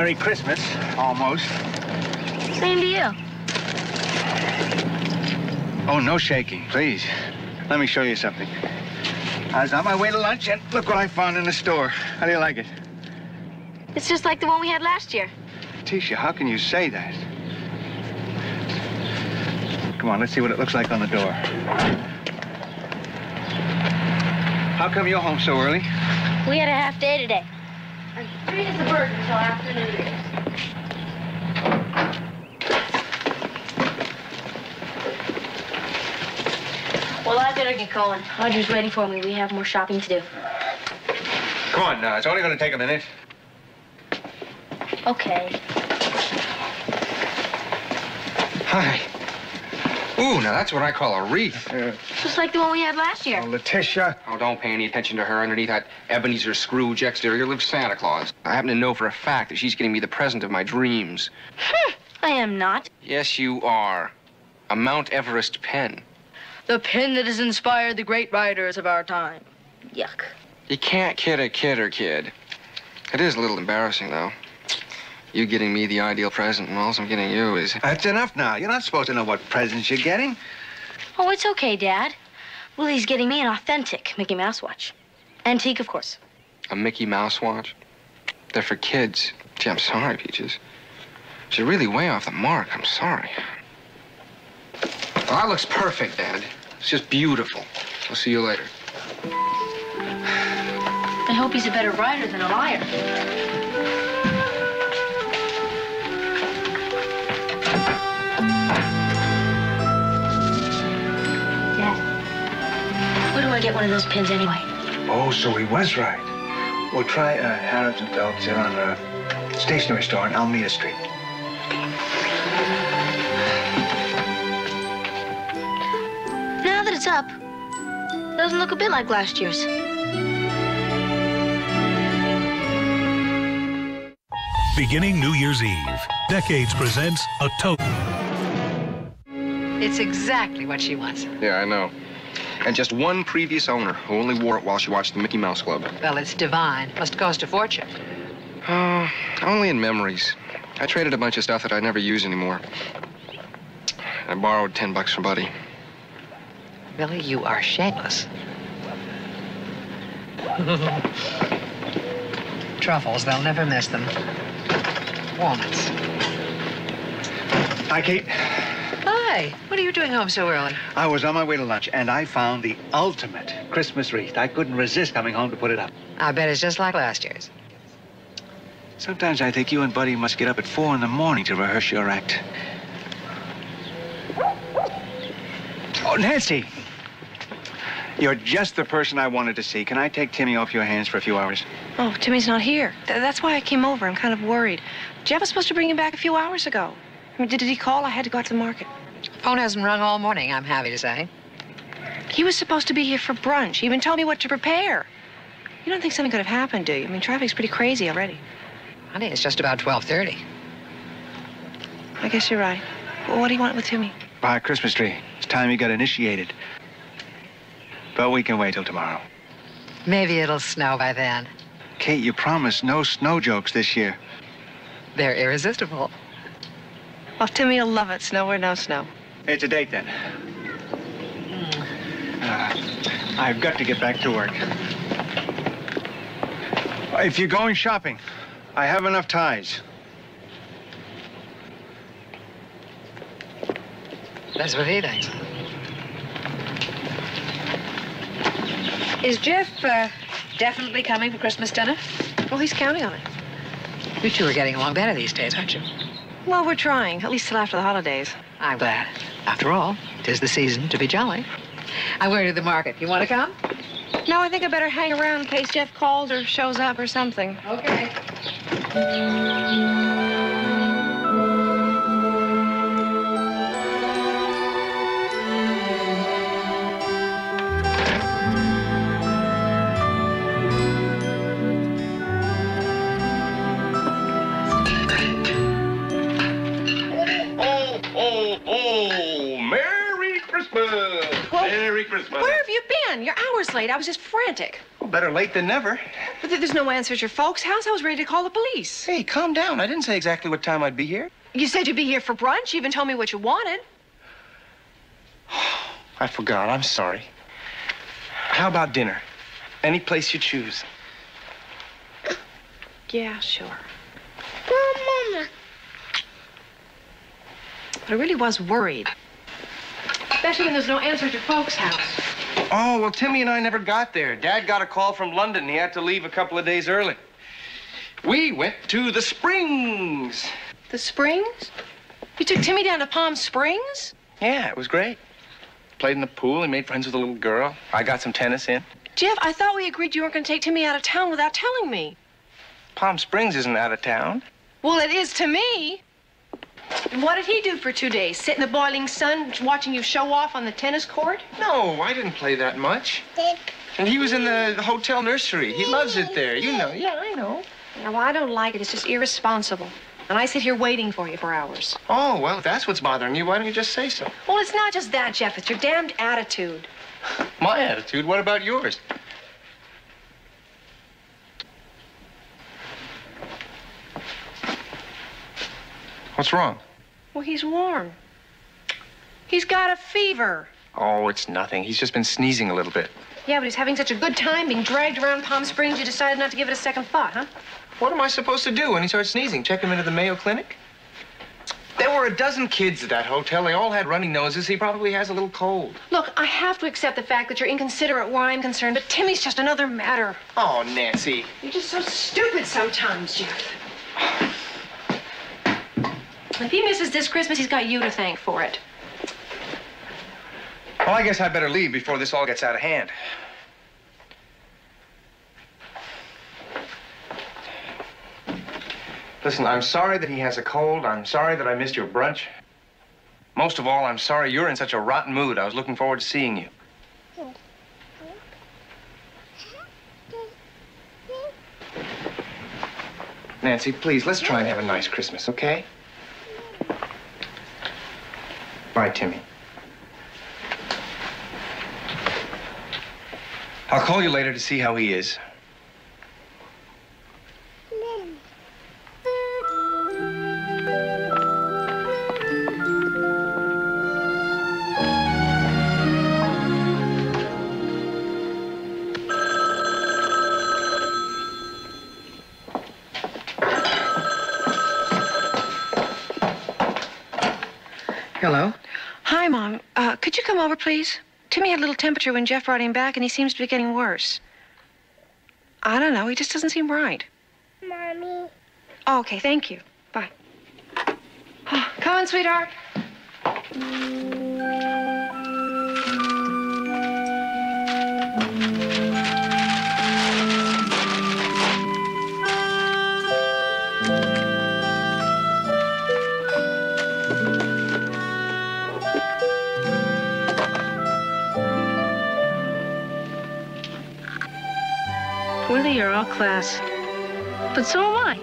Merry Christmas, almost. Same to you. Oh, no shaking, please. Let me show you something. I was on my way to lunch, and look what I found in the store. How do you like it? It's just like the one we had last year. Tisha, how can you say that? Come on, let's see what it looks like on the door. How come you're home so early? We had a half day today. And treated the bird until after New Year's. Well, I better get going. Audrey's waiting for me. We have more shopping to do. Come on now, it's only going to take a minute. Okay. Hi. Ooh, now that's what I call a wreath. Uh, Just like the one we had last year. oh, Letitia. Oh, don't pay any attention to her. Underneath that Ebenezer Scrooge exterior lives Santa Claus. I happen to know for a fact that she's getting me the present of my dreams. I am not. Yes, you are. A Mount Everest pen. The pen that has inspired the great writers of our time. Yuck. You can't kid a kidder, kid. It is a little embarrassing, though. You getting me the ideal present, and all I'm getting you is... That's enough now. You're not supposed to know what presents you're getting. Oh, it's okay, Dad. Willie's getting me an authentic Mickey Mouse watch. Antique, of course. A Mickey Mouse watch? They're for kids. Gee, I'm sorry, Peaches. You're really way off the mark. I'm sorry. Well, that looks perfect, Dad. It's just beautiful. I'll see you later. I hope he's a better writer than a liar. Where do I get one of those pins anyway? Oh, so he was right. We'll try uh, Harrods and Phelps. They're on a stationery store on Almeida Street. Now that it's up, it doesn't look a bit like last year's. Beginning New Year's Eve, Decades presents a total. It's exactly what she wants. Yeah, I know. And just one previous owner who only wore it while she watched the Mickey Mouse Club. Well, it's divine. Must cost a fortune. Oh, only in memories. I traded a bunch of stuff that I never use anymore. I borrowed 10 bucks from Buddy. Billy, you are shameless. Truffles, they'll never miss them. Walnuts. Hi, Kate. Hi. What are you doing home so early? I was on my way to lunch, and I found the ultimate Christmas wreath. I couldn't resist coming home to put it up. I bet it's just like last year's. Sometimes I think you and Buddy must get up at four in the morning to rehearse your act. Oh, Nancy! You're just the person I wanted to see. Can I take Timmy off your hands for a few hours? Oh, Timmy's not here. Th- that's why I came over. I'm kind of worried. Jeff was supposed to bring him back a few hours ago. I mean, did, did he call? I had to go out to the market. Phone hasn't rung all morning, I'm happy to say. He was supposed to be here for brunch. He even told me what to prepare. You don't think something could have happened, do you? I mean, traffic's pretty crazy already. Honey, it's just about 12.30. I guess you're right. Well, what do you want with Timmy? Buy a Christmas tree. It's time you got initiated. But we can wait till tomorrow. Maybe it'll snow by then. Kate, you promised no snow jokes this year. They're irresistible. Well, Timmy will love it. Snow or no snow. It's a date then. Uh, I've got to get back to work. If you're going shopping, I have enough ties. That's what he thinks. Is Jeff uh, definitely coming for Christmas dinner? Well, he's counting on it. You two are getting along better these days, aren't you? Well, we're trying, at least till after the holidays. I'm glad. After all, tis the season to be jolly. I'm going to the market. You want to come? No, I think I better hang around in case Jeff calls or shows up or something. Okay. Christmas! Where have you been? You're hours late. I was just frantic. Well, better late than never. But there's no answer at your folks' house. I was ready to call the police. Hey, calm down. I didn't say exactly what time I'd be here. You said you'd be here for brunch. You even told me what you wanted. I forgot. I'm sorry. How about dinner? Any place you choose. Yeah, sure. Mama. But I really was worried. Especially when there's no answer at your folks' house. Oh, well, Timmy and I never got there. Dad got a call from London. He had to leave a couple of days early. We went to the Springs. The Springs? You took Timmy down to Palm Springs? Yeah, it was great. Played in the pool. He made friends with a little girl. I got some tennis in. Jeff, I thought we agreed you weren't going to take Timmy out of town without telling me. Palm Springs isn't out of town. Well, it is to me. And what did he do for two days? Sit in the boiling sun watching you show off on the tennis court? No, I didn't play that much. And he was in the hotel nursery. He loves it there. You know. Yeah, I know. No, I don't like it. It's just irresponsible. And I sit here waiting for you for hours. Oh, well, if that's what's bothering you, why don't you just say so? Well, it's not just that, Jeff. It's your damned attitude. My attitude? What about yours? What's wrong? Well, he's warm. He's got a fever. Oh, it's nothing. He's just been sneezing a little bit. Yeah, but he's having such a good time being dragged around Palm Springs, you decided not to give it a second thought, huh? What am I supposed to do when he starts sneezing? Check him into the Mayo Clinic? There were a dozen kids at that hotel. They all had runny noses. He probably has a little cold. Look, I have to accept the fact that you're inconsiderate where I'm concerned, but Timmy's just another matter. Oh, Nancy. You're just so stupid sometimes, Jeff. If he misses this Christmas, he's got you to thank for it. Well, I guess I'd better leave before this all gets out of hand. Listen, I'm sorry that he has a cold. I'm sorry that I missed your brunch. Most of all, I'm sorry you're in such a rotten mood. I was looking forward to seeing you. Nancy, please, let's try and have a nice Christmas, okay? Bye, Timmy. I'll call you later to see how he is. Hi, Mom. Uh, could you come over, please? Timmy had a little temperature when Jeff brought him back, and he seems to be getting worse. I don't know. He just doesn't seem right. Mommy. Oh, okay, thank you. Bye. Oh, come on, sweetheart. Willie, you're all class. But so am I.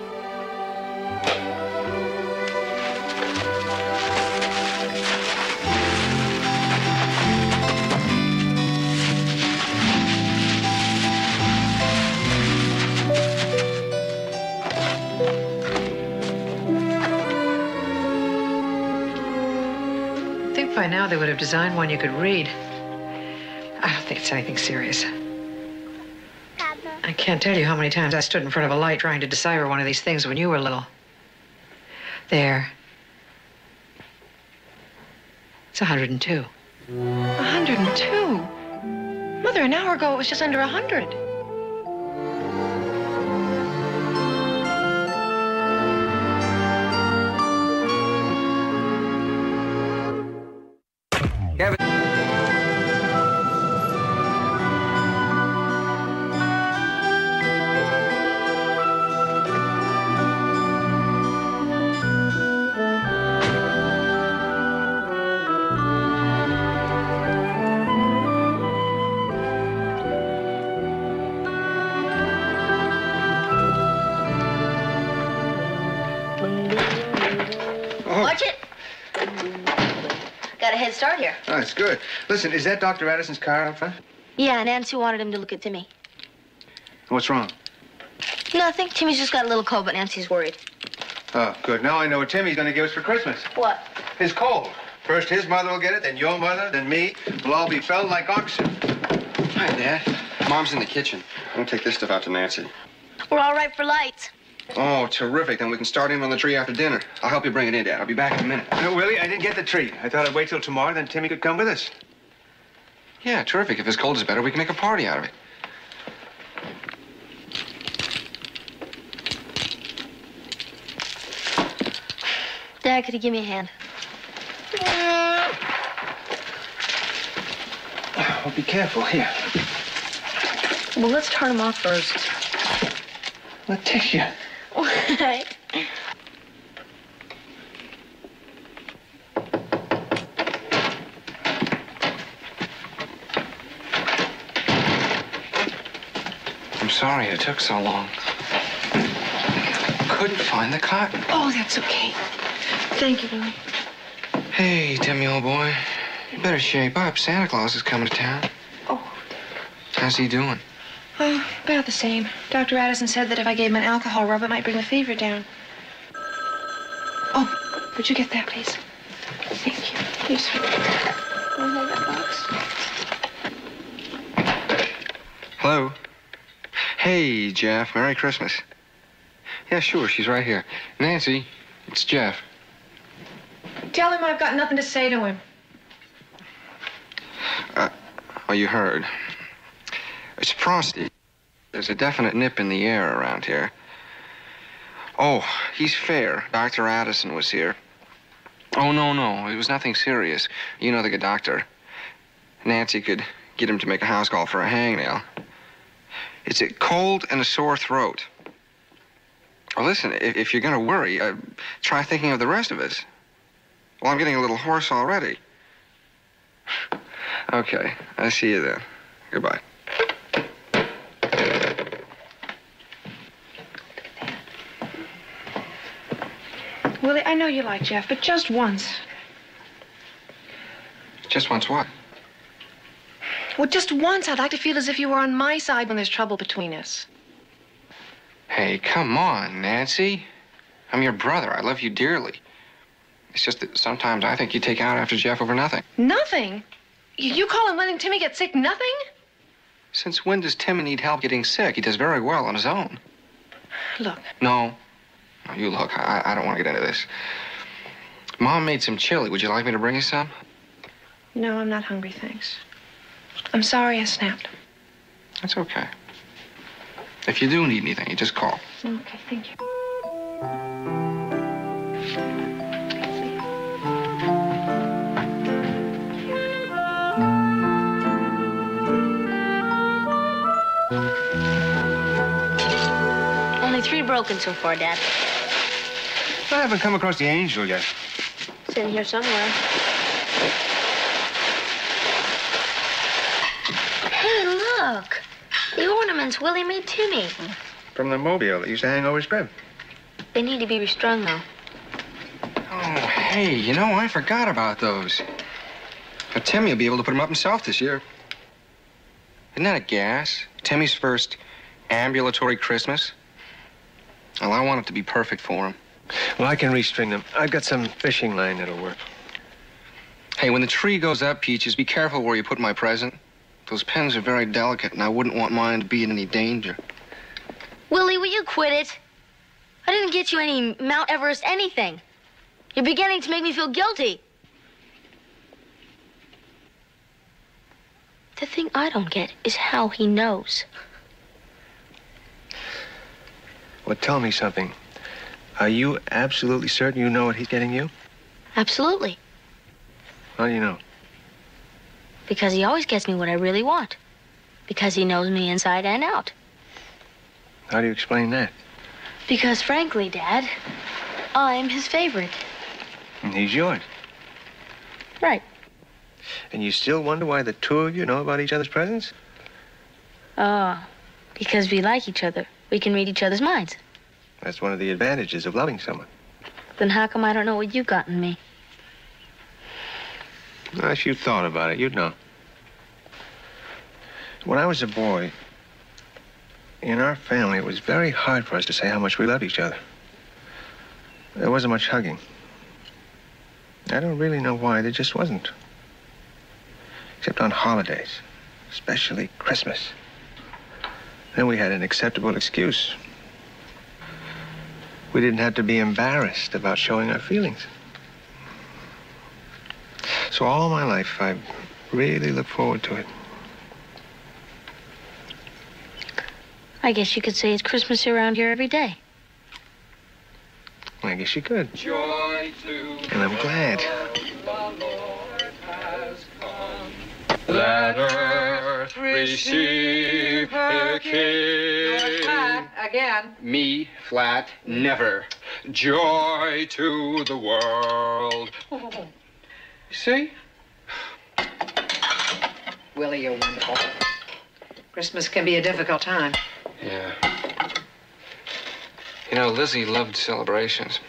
I think by now they would have designed one you could read. I don't think it's anything serious. I can't tell you how many times I stood in front of a light trying to decipher one of these things when you were little. There. It's 102. 102? Mother, an hour ago it was just under 100. Got a head start here. It's good. Listen, is that Dr. Addison's car out front? Yeah, Nancy wanted him to look at Timmy. What's wrong? Nothing. Timmy's just got a little cold, but Nancy's worried. Oh, good. Now I know what Timmy's going to give us for Christmas. What? His cold. First his mother will get it, then your mother, then me. We'll all be felled like oxen. Hi, Dad. Mom's in the kitchen. I'm gonna take this stuff out to Nancy. We're all right for lights. Oh, terrific. Then we can start in on the tree after dinner. I'll help you bring it in, Dad. I'll be back in a minute. No, Willie, I didn't get the tree. I thought I'd wait till tomorrow, then Timmy could come with us. Yeah, terrific. If his cold is better, we can make a party out of it. Dad, could you give me a hand? Oh, be careful. Here. Well, let's turn him off first. Letitia. I'm sorry it took so long. Couldn't find the cotton. Oh, that's okay. Thank you, Willie. Hey, Timmy, old boy. You better shape up. Santa Claus is coming to town. Oh. How's he doing? About the same. Dr. Addison said that if I gave him an alcohol rub, it might bring the fever down. Oh, would you get that, please? Thank you. Please. Hold that box? Hello? Hey, Jeff. Merry Christmas. Yeah, sure. She's right here. Nancy, it's Jeff. Tell him I've got nothing to say to him. Oh, you heard. It's frosty. There's a definite nip in the air around here. Oh, he's fair. Dr. Addison was here. Oh, no, no. It was nothing serious. You know the good doctor. Nancy could get him to make a house call for a hangnail. It's a cold and a sore throat. Well, listen, if, if you're going to worry, uh, try thinking of the rest of us. Well, I'm getting a little hoarse already. Okay, I see you then. Goodbye. Know you like Jeff, but just once. Just once what? Well, just once, I'd like to feel as if you were on my side when there's trouble between us. Hey, come on, Nancy. I'm your brother. I love you dearly. It's just that sometimes I think you take out after Jeff over nothing. Nothing? You- You call him letting Timmy get sick nothing? Since when does Timmy need help getting sick? He does very well on his own. Look, No. No, you look. I, I don't want to get into this. Mom made some chili. Would you like me to bring you some? no, I'm not hungry, thanks. I'm sorry I snapped. That's okay. If you do need anything, you just call. Okay, thank you. Only three broken so far, Dad. I haven't come across the angel yet. It's in here somewhere. Hey, look. The ornaments Willie made Timmy. From the mobile that used to hang over his crib. They need to be restrung, though. Oh, hey, you know, I forgot about those. But Timmy will be able to put them up himself this year. Isn't that a gas? Timmy's first ambulatory Christmas? Well, I want it to be perfect for him. Well, I can restring them. I've got some fishing line that'll work. Hey, when the tree goes up, Peaches, be careful where you put my present. Those pens are very delicate, and I wouldn't want mine to be in any danger. Willie, will you quit it? I didn't get you any Mount Everest anything. You're beginning to make me feel guilty. The thing I don't get is how he knows. Well, tell me something. Are you absolutely certain you know what he's getting you? Absolutely. How do you know? Because he always gets me what I really want. Because he knows me inside and out. How do you explain that? Because frankly, Dad, I'm his favorite. And he's yours. Right. And you still wonder why the two of you know about each other's presence? Oh, because we like each other. We can read each other's minds. That's one of the advantages of loving someone. Then how come I don't know what you got in me? Well, if you thought about it, you'd know. When I was a boy, in our family, it was very hard for us to say how much we loved each other. There wasn't much hugging. I don't really know why. There just wasn't. Except on holidays, especially Christmas. Then we had an acceptable excuse. We didn't have to be embarrassed about showing our feelings. So all my life, I really look forward to it. I guess you could say it's Christmas around here every day. I guess you could. Joy to And I'm glad. Let earth receive her king. Again. Me flat, never. Joy to the world. You see? Willie, you're wonderful. Christmas can be a difficult time. Yeah. You know, Lizzie loved celebrations.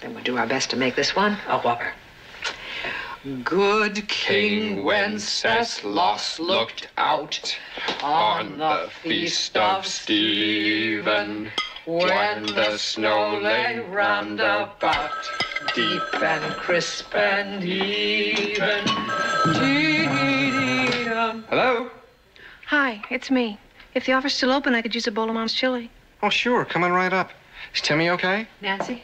Then we'll do our best to make this one a whopper. Good King Wenceslas looked out on the feast of Stephen, when the snow lay round about, deep and crisp and even. Hello? Hi, it's me. If the offer's still open, I could use a bowl of mom's chili. Oh, sure. Come on right up. Is Timmy okay? Nancy?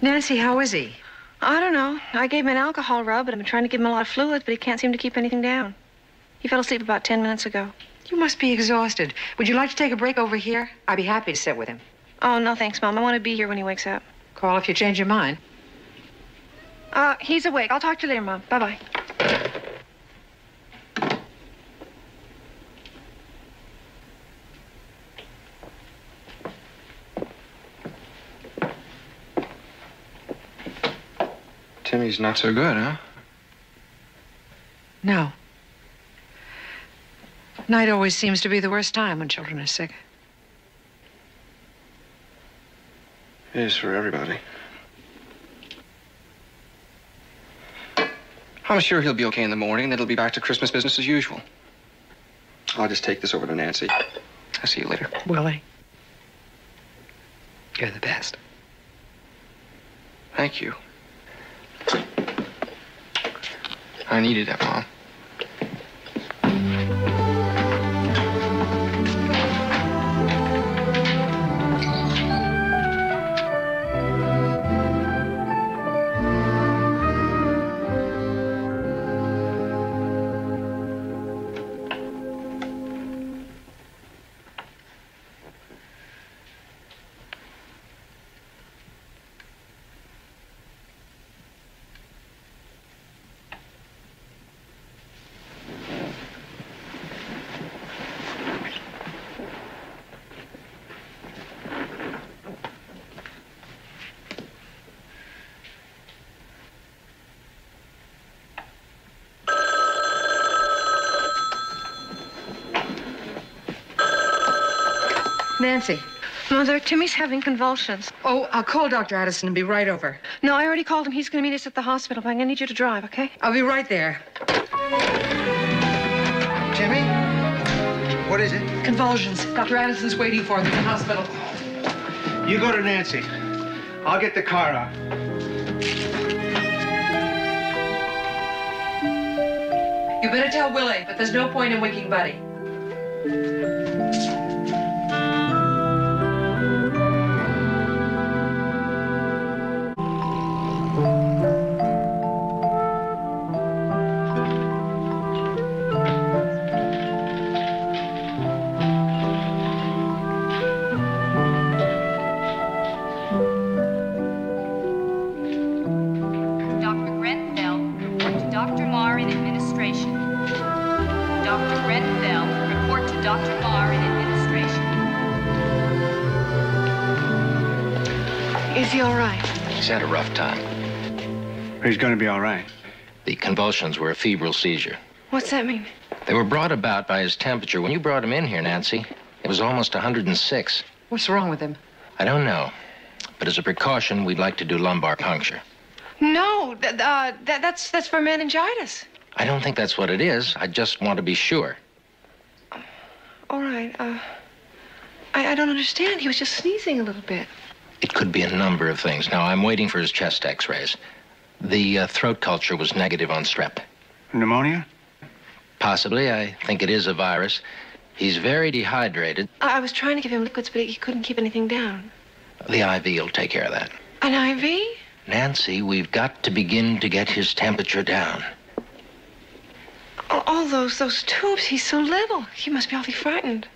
Nancy, how is he? I don't know. I gave him an alcohol rub, and I've been trying to give him a lot of fluids, but he can't seem to keep anything down. He fell asleep about 10 minutes ago. You must be exhausted. Would you like to take a break over here? I'd be happy to sit with him. Oh, no, thanks, Mom. I want to be here when he wakes up. Call if you change your mind. Uh, he's awake. I'll talk to you later, Mom. Bye-bye. Timmy's not so good, huh? No. Night always seems to be the worst time when children are sick. It is for everybody. I'm sure he'll be okay in the morning, and it'll be back to Christmas business as usual. I'll just take this over to Nancy. I'll see you later. Willie. You're the best. Thank you. I needed it, Mom. Nancy. Mother, Timmy's having convulsions. Oh, I'll call Dr. Addison and be right over. No, I already called him. He's going to meet us at the hospital, but I'm going to need you to drive, okay? I'll be right there. Timmy? What is it? Convulsions. Dr. Addison's waiting for them at the hospital. You go to Nancy. I'll get the car out. You better tell Willie, but there's no point in waking Buddy. He's had a rough time. He's going to be all right. The convulsions were a febrile seizure. What's that mean? They were brought about by his temperature. When you brought him in here, Nancy, it was almost 106. What's wrong with him? I don't know. But as a precaution, we'd like to do lumbar puncture. No, th- uh, that, that's that's for meningitis. I don't think that's what it is. I just want to be sure. All right. Uh, I, I don't understand. He was just sneezing a little bit. It could be a number of things. Now, I'm waiting for his chest x rays. The uh, throat culture was negative on strep. Pneumonia? Possibly. I think it is a virus. He's very dehydrated. I, I was trying to give him liquids, but he couldn't keep anything down. The IV will take care of that. An IV? Nancy, we've got to begin to get his temperature down. All, all those those tubes. He's so little. He must be awfully frightened.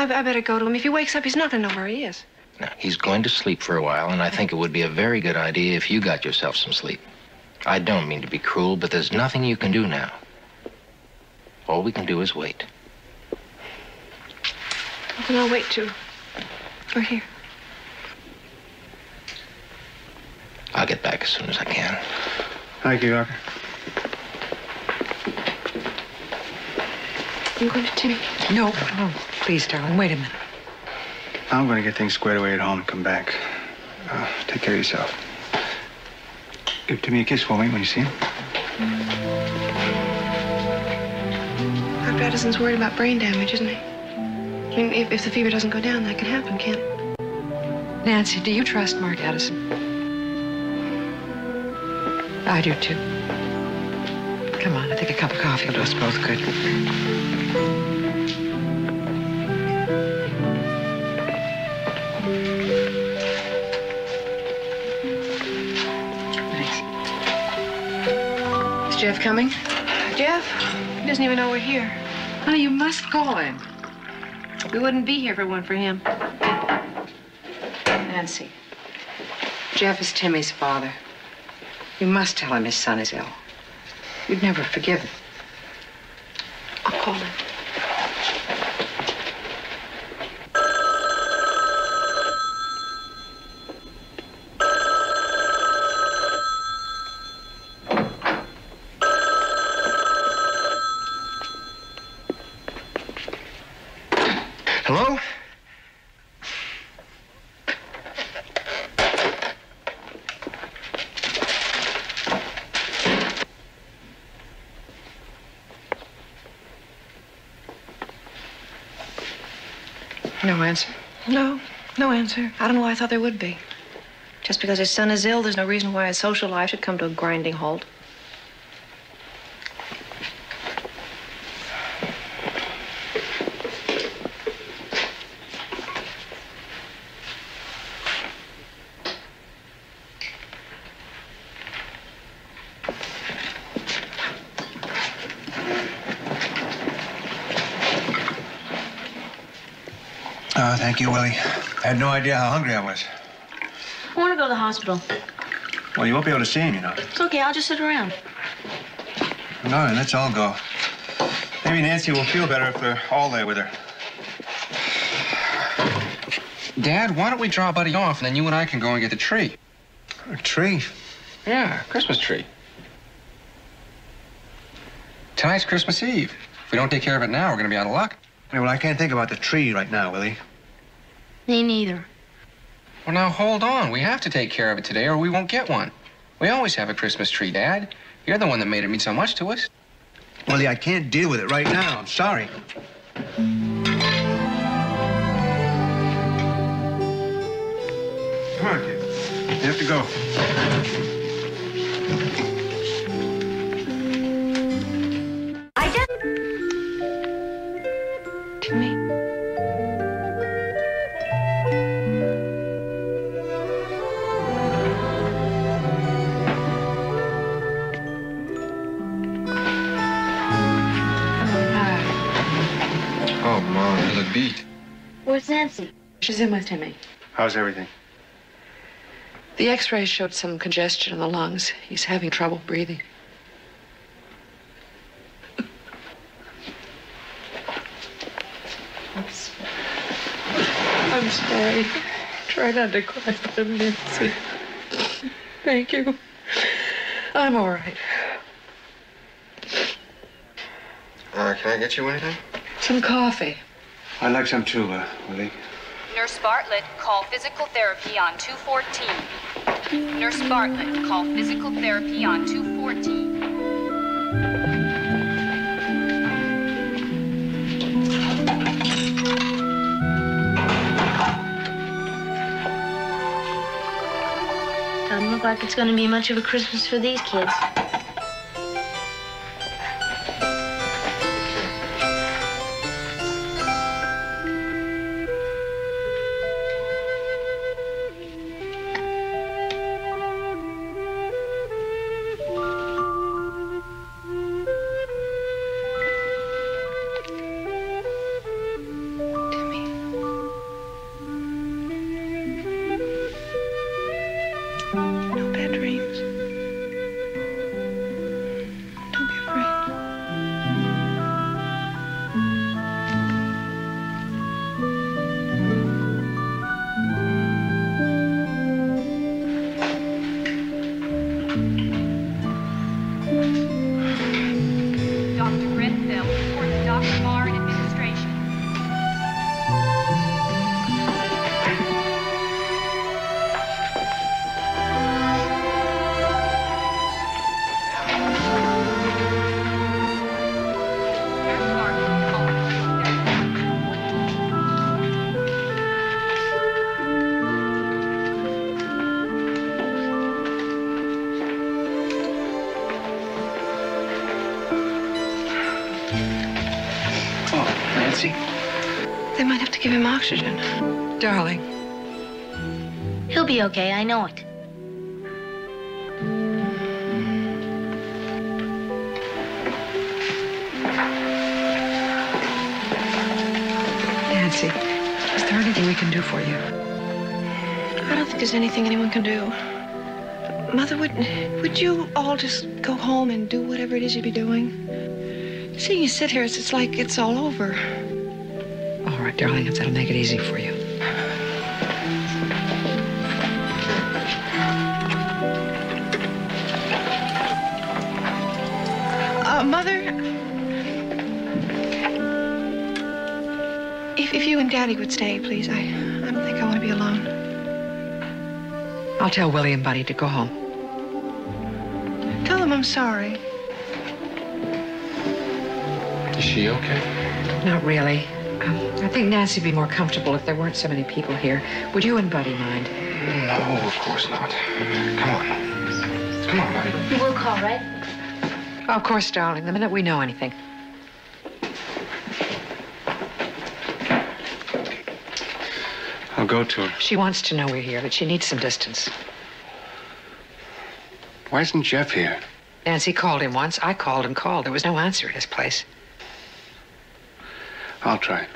I, I better go to him. If he wakes up, he's not going to know where he is. Now, he's going to sleep for a while, and I think it would be a very good idea if you got yourself some sleep. I don't mean to be cruel, but there's nothing you can do now. All we can do is wait. Then I'll wait too. Right here. I'll get back as soon as I can. Thank you, Doctor. I'm going to Timmy. No, no. Please, darling, wait a minute. I'm going to get things squared away at home and come back. Uh, take care of yourself. Give Timmy a kiss for me when you see him. Dr. Addison's worried about brain damage, isn't he? I mean, if, if the fever doesn't go down, that can happen, can't it? Nancy, do you trust Mark Addison? I do too. Come on, I think a cup of coffee will do us both good. Thanks. Is Jeff coming? Jeff? He doesn't even know we're here. Honey, you must call him. We wouldn't be here if it weren't for him. Nancy, Jeff is Timmy's father. You must tell him his son is ill. You'd never forgive him. I'll call him. Hello? No answer. No, I don't know why I thought there would be. Just because his son is ill, there's no reason why his social life should come to a grinding halt. Uh, thank you, Willie. I had no idea how hungry I was. I want to go to the hospital. Well, you won't be able to see him, you know. It's okay. I'll just sit around. No, then let's all go. Maybe Nancy will feel better if we're all there with her. Dad, why don't we drop Buddy off and then you and I can go and get the tree? A tree? Yeah, Christmas tree. Tonight's Christmas Eve. If we don't take care of it now, we're gonna be out of luck. Yeah, well, I can't think about the tree right now, Willie. Me neither. Well, now hold on. We have to take care of it today or we won't get one. We always have a Christmas tree, Dad. You're the one that made it mean so much to us. Willie, I can't deal with it right now. I'm sorry. Come on, kid. You have to go. Nancy? She's in with Timmy. How's everything? The x-rays showed some congestion in the lungs. He's having trouble breathing. I'm sorry. Try not to cry for him, Nancy. Thank you. I'm all right. Uh, can I get you anything? Some coffee. I'd like some too, uh, Willie. Nurse Bartlett, call physical therapy on 214. Nurse Bartlett, call physical therapy on 214. Doesn't look like it's going to be much of a Christmas for these kids. be okay, I know it. Nancy, is there anything we can do for you? I don't think there's anything anyone can do. Mother, would would you all just go home and do whatever it is you'd be doing? Seeing you sit here, it's, it's like it's all over. All right, darling, if that'll make it easy for you. If, if you and Daddy would stay, please. I, I don't think I want to be alone. I'll tell Willie and Buddy to go home. Tell them I'm sorry. Is she okay? Not really. Um, I think Nancy'd be more comfortable if there weren't so many people here. Would you and Buddy mind? No, of course not. Come on. Come on, buddy. You will call, right? Of course, darling, the minute we know anything. Go to her. She wants to know we're here, but she needs some distance. Why isn't Jeff here? Nancy called him once. I called and called. There was no answer at his place. I'll try.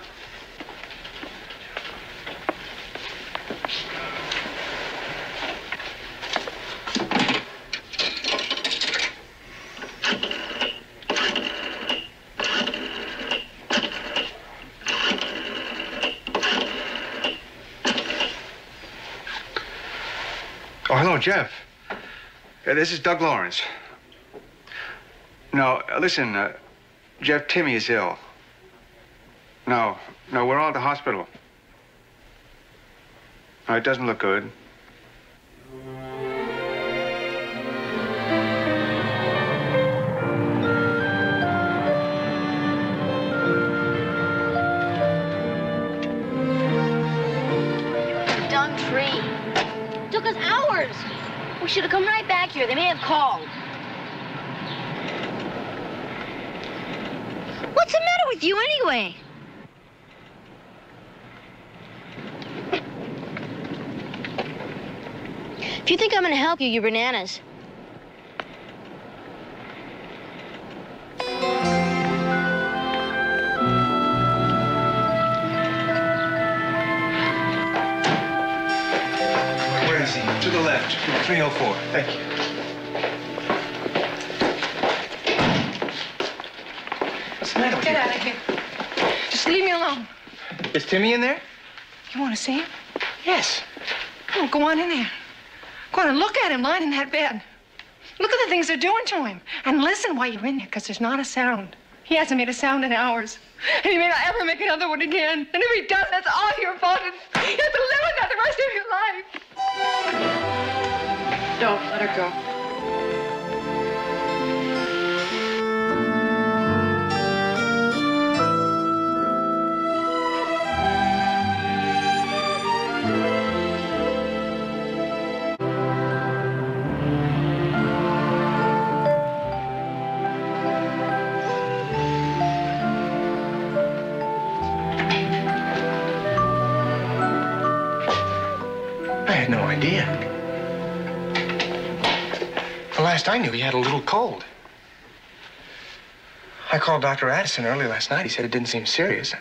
Jeff. Uh, this is Doug Lawrence. No, uh, listen, uh, Jeff, Timmy is ill. No, no, we're all at the hospital. No, it doesn't look good. We should have come right back here. They may have called. What's the matter with you anyway? If you think I'm gonna help you, you're bananas. Thank you. What's the matter with Get you? out of here. Just leave me alone. Is Timmy in there? You want to see him? Yes. Oh, go on in there. Go on and look at him lying in that bed. Look at the things they're doing to him. And listen while you're in there, because there's not a sound. He hasn't made a sound in hours. And he may not ever make another one again. And if he does, that's all your fault. And you have to live with that the rest of your life. Don't let her go. I had no idea. The last I knew, he had a little cold. I called Dr. Addison early last night. He said it didn't seem serious.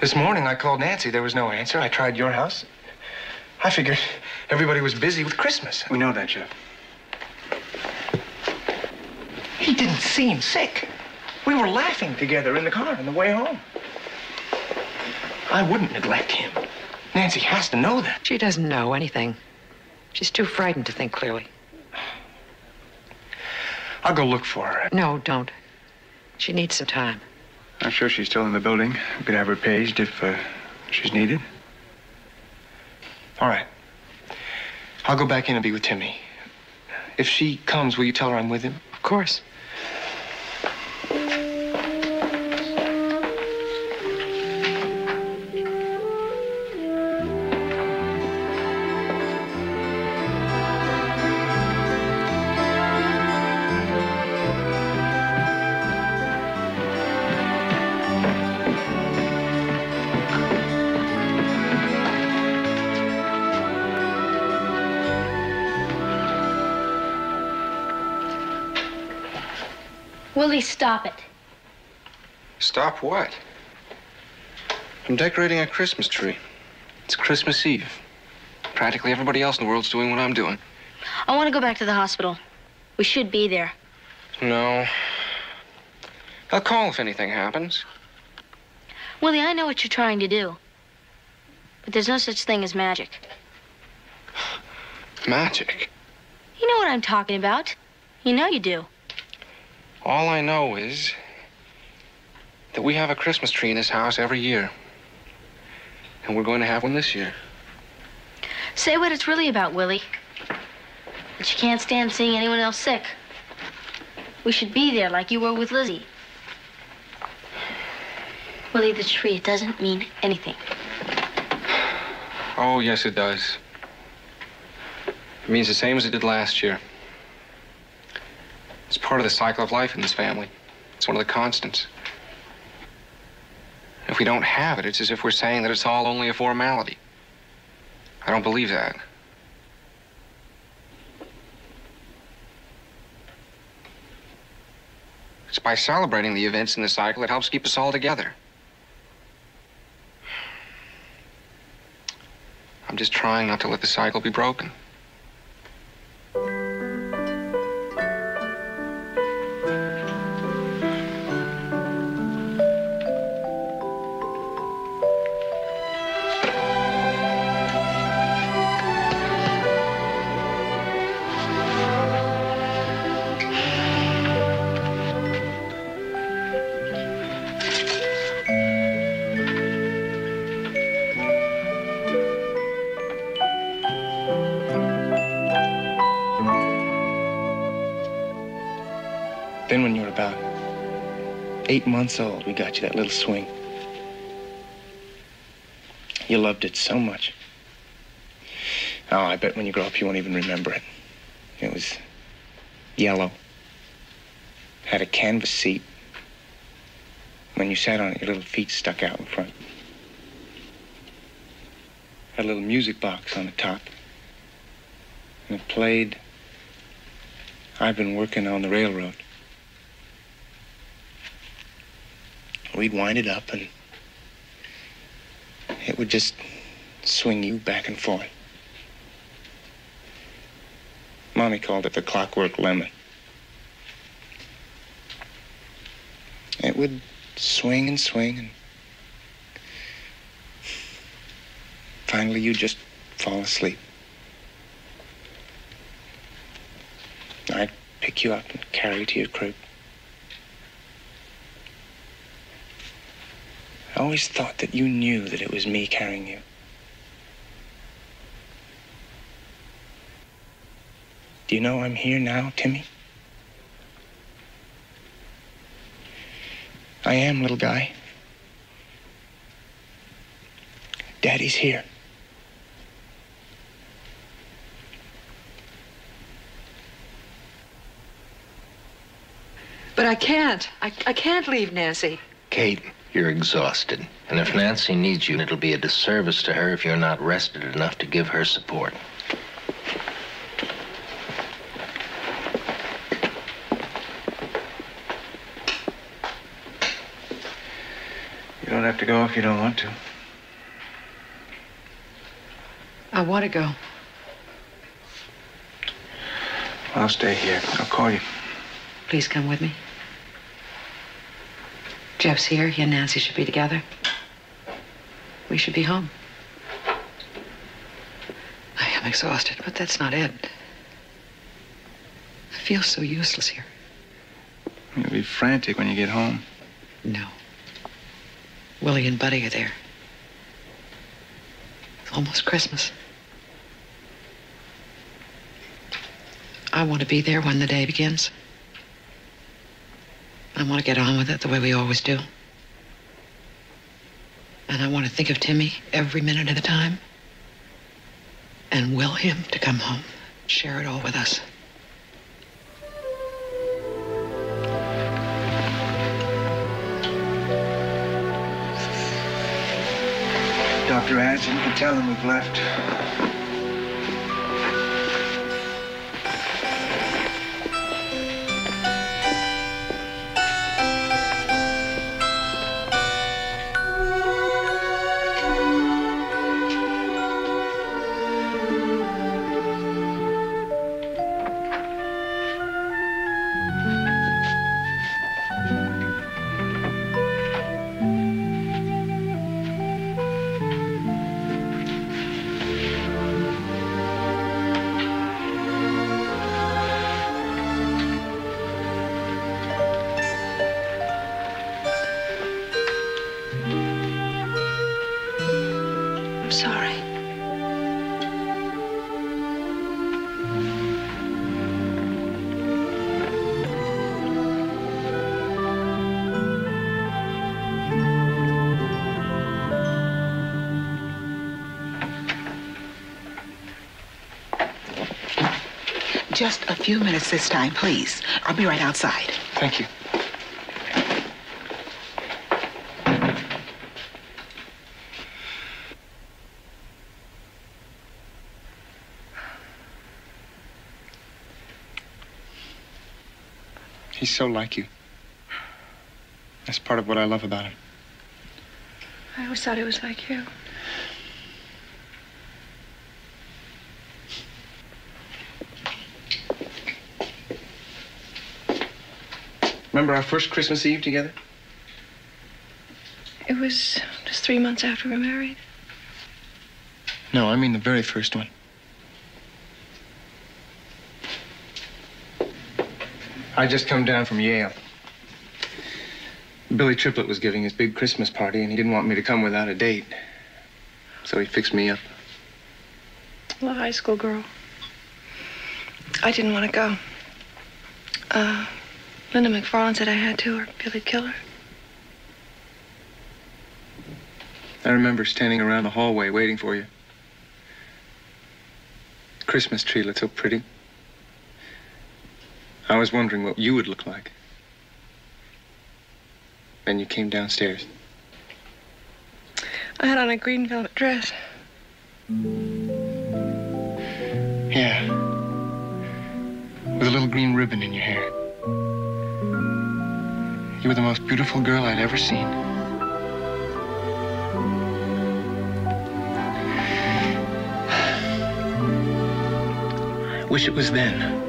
This morning, I called Nancy. There was no answer. I tried your house. I figured everybody was busy with Christmas. We know that, Jeff. He didn't seem sick. We were laughing together in the car on the way home. I wouldn't neglect him. Nancy has to know that. She doesn't know anything. She's too frightened to think clearly. I'll go look for her. No, don't. She needs some time. I'm sure she's still in the building. We could have her paged if uh, she's needed. All right. I'll go back in and be with Timmy. If she comes, will you tell her I'm with him? Of course. Willie, stop it. Stop what? I'm decorating a Christmas tree. It's Christmas Eve. Practically everybody else in the world's doing what I'm doing. I want to go back to the hospital. We should be there. No. I'll call if anything happens. Willie, I know what you're trying to do. But there's no such thing as magic. Magic. You know what I'm talking about. You know you do. All I know is that we have a Christmas tree in this house every year. And we're going to have one this year. Say what it's really about, Willie. That you can't stand seeing anyone else sick. We should be there like you were with Lizzie. Willie, the tree, it doesn't mean anything. Oh, yes, it does. It means the same as it did last year. It's part of the cycle of life in this family. It's one of the constants. If we don't have it, it's as if we're saying that it's all only a formality. I don't believe that. It's by celebrating the events in the cycle that helps keep us all together. I'm just trying not to let the cycle be broken. Eight months old, we got you that little swing. You loved it so much. Oh, I bet when you grow up you won't even remember it. It was yellow. Had a canvas seat. When you sat on it, your little feet stuck out in front. Had a little music box on the top. And it played I've been working on the railroad. We'd wind it up and it would just swing you back and forth. Mommy called it the clockwork lemon. It would swing and swing and finally you'd just fall asleep. I'd pick you up and carry you to your crib. Always thought that you knew that it was me carrying you. Do you know I'm here now, Timmy? I am, little guy. Daddy's here. But I can't. I, I can't leave Nancy. Kate, you're exhausted. And if Nancy needs you, it'll be a disservice to her if you're not rested enough to give her support. You don't have to go if you don't want to. I want to go. I'll stay here. I'll call you. Please come with me. Jeff's here. He and Nancy should be together. We should be home. I am exhausted, but that's not it. I feel so useless here. You'll be frantic when you get home. No. Willie and Buddy are there. It's almost Christmas. I want to be there when the day begins. I want to get on with it the way we always do. And I want to think of Timmy every minute of the time. And will him to come home, share it all with us. Dr. You can tell him we've left. Few minutes this time, please. I'll be right outside. Thank you. He's so like you. That's part of what I love about him. I always thought he was like you. Remember our first Christmas Eve together? It was just three months after we were married. No, I mean the very first one. I just come down from Yale. Billy Triplett was giving his big Christmas party, and he didn't want me to come without a date. So he fixed me up. I'm a high school girl. I didn't want to go. Uh, Linda McFarland said I had to, or Billy'd kill her. I remember standing around the hallway waiting for you. Christmas tree looked so pretty. I was wondering what you would look like. Then you came downstairs. I had on a green velvet dress. Yeah. With a little green ribbon in your hair. You were the most beautiful girl I'd ever seen. Wish it was then.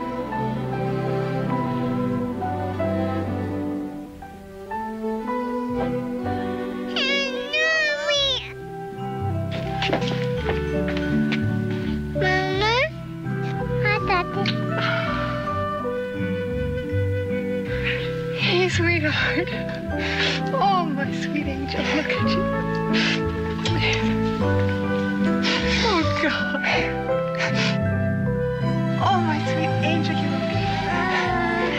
sweetheart. Oh, my sweet angel, look at you. Oh, God. Oh, my sweet angel, you look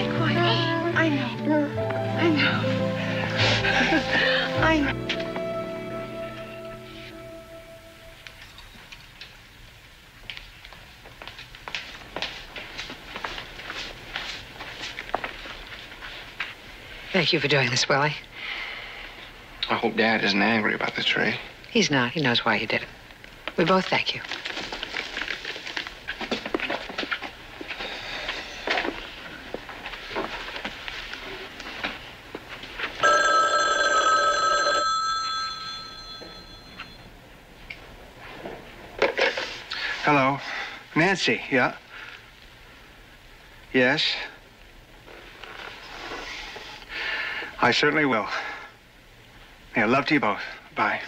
beautiful. I know. Thank you for doing this, Willie. I hope Dad isn't angry about the tree. He's not. He knows why he did it. We both thank you. Hello. Nancy, yeah? Yes? I certainly will. I love to you both. Bye.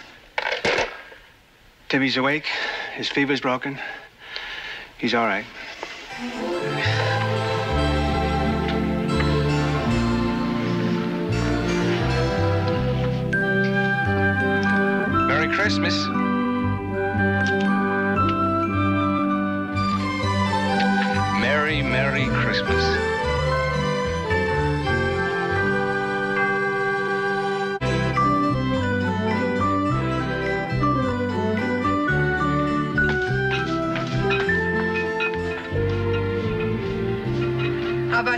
Timmy's awake. His fever's broken. He's all right. Merry Christmas. Merry, Merry Christmas.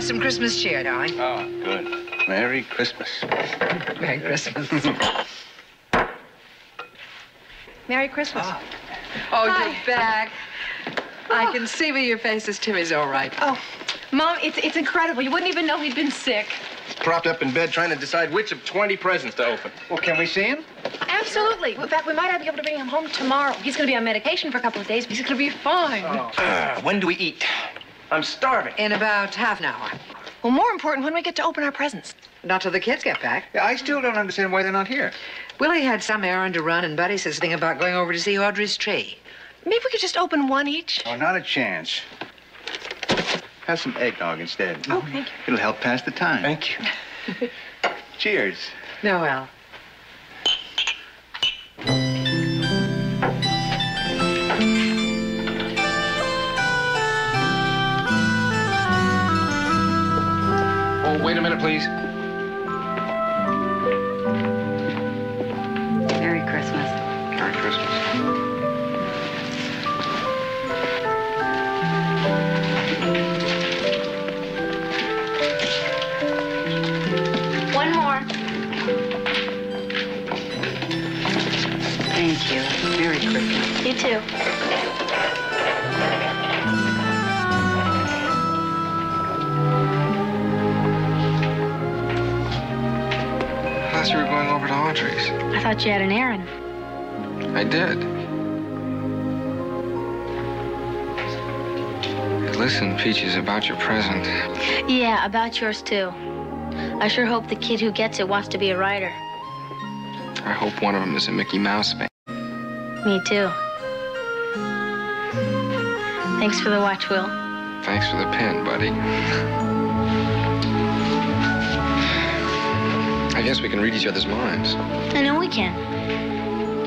How about some Christmas cheer, darling? Oh, good. Merry Christmas. Merry Christmas. Merry Christmas. Oh, Hi. you're back. I can see by your faces Timmy's all right. Oh, Mom, it's, it's incredible. You wouldn't even know he'd been sick. Propped up in bed trying to decide which of 20 presents to open. Well, can we see him? Absolutely. In fact, we might be able to bring him home tomorrow. He's going to be on medication for a couple of days, but he's going to be fine. Uh, when do we eat? I'm starving. In about half an hour. Well, more important, when we get to open our presents. Not till the kids get back. Yeah, I still don't understand why they're not here. Willie had some errand to run, and Buddy says something about going over to see Audrey's tree. Maybe we could just open one each. Oh, not a chance. Have some eggnog instead. Oh, thank you. It'll help pass the time. Thank you. Cheers. Noel. A minute, please. Merry Christmas. Merry Christmas. One more. Thank you. Merry Christmas. You too. Thought you had an errand. I did. Listen, Peaches, about your present. Yeah, about yours too. I sure hope the kid who gets it wants to be a writer. I hope one of them is a Mickey Mouse fan. Me too. Thanks for the watch, Will. Thanks for the pen, buddy. I guess we can read each other's minds. I know we can.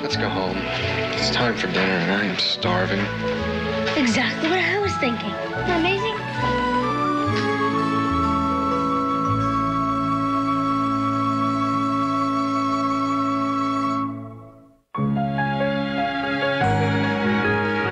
Let's go home. It's time for dinner, and I am starving. Exactly what I was thinking. Amazing?